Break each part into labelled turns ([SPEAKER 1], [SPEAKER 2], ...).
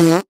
[SPEAKER 1] Yeah. Mm-hmm.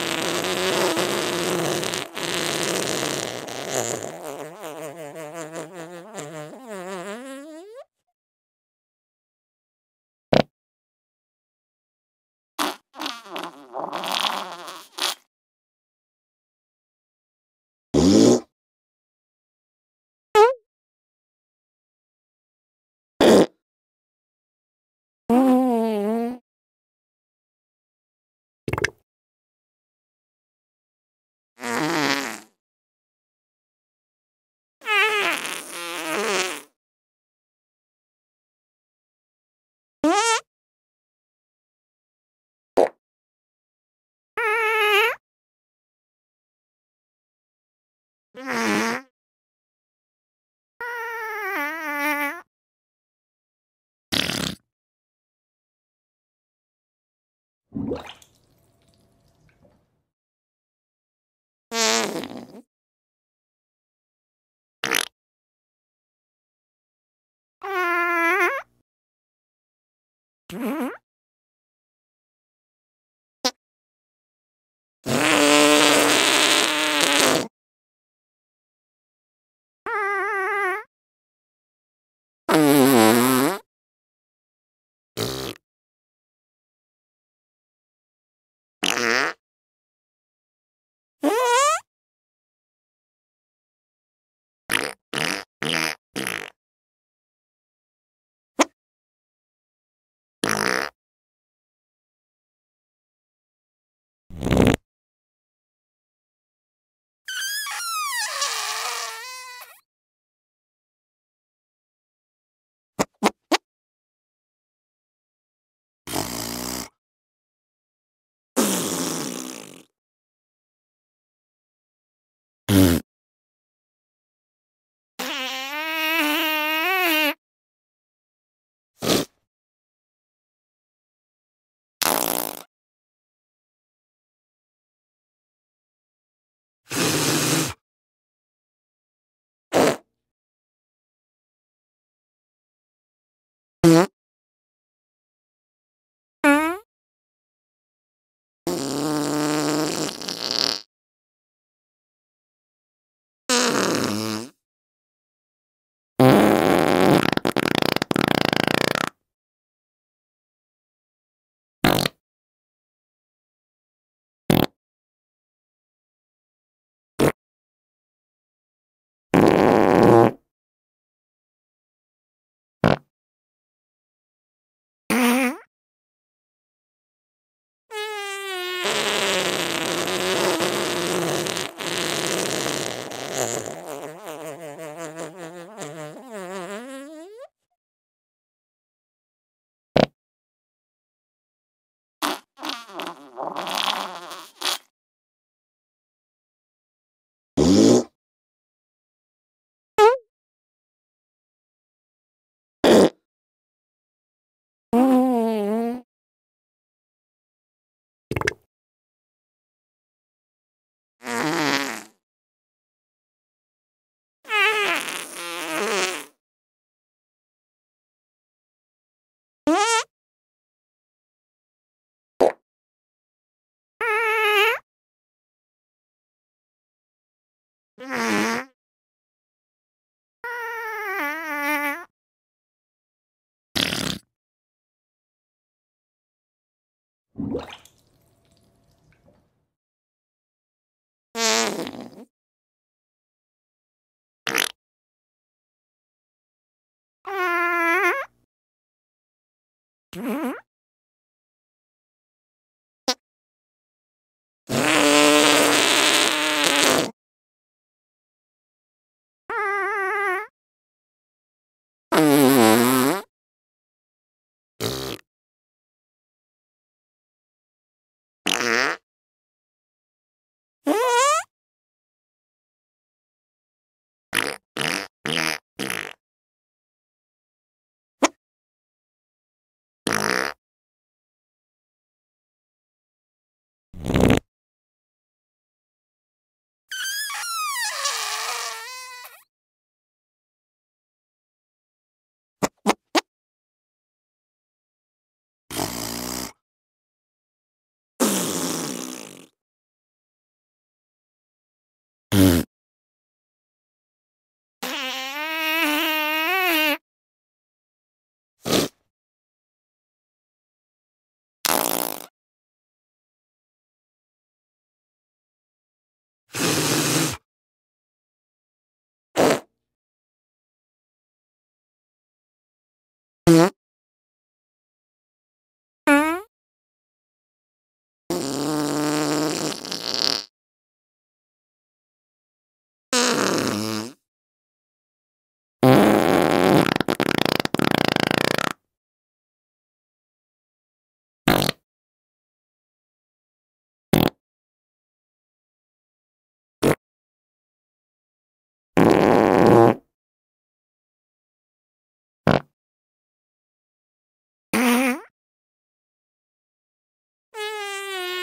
[SPEAKER 1] Mm-hmm. Mm-hmm. Mm-hmm.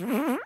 [SPEAKER 1] Mm-hmm.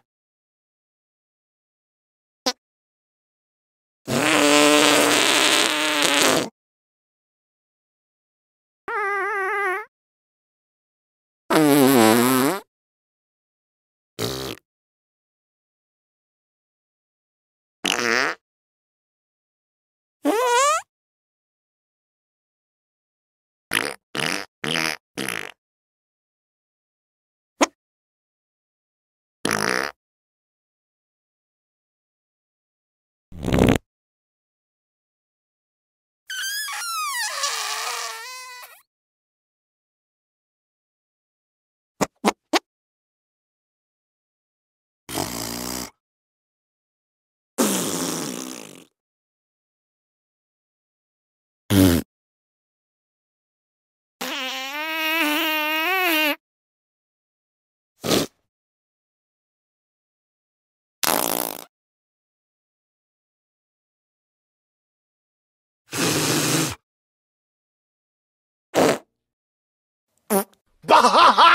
[SPEAKER 1] ha ha ha!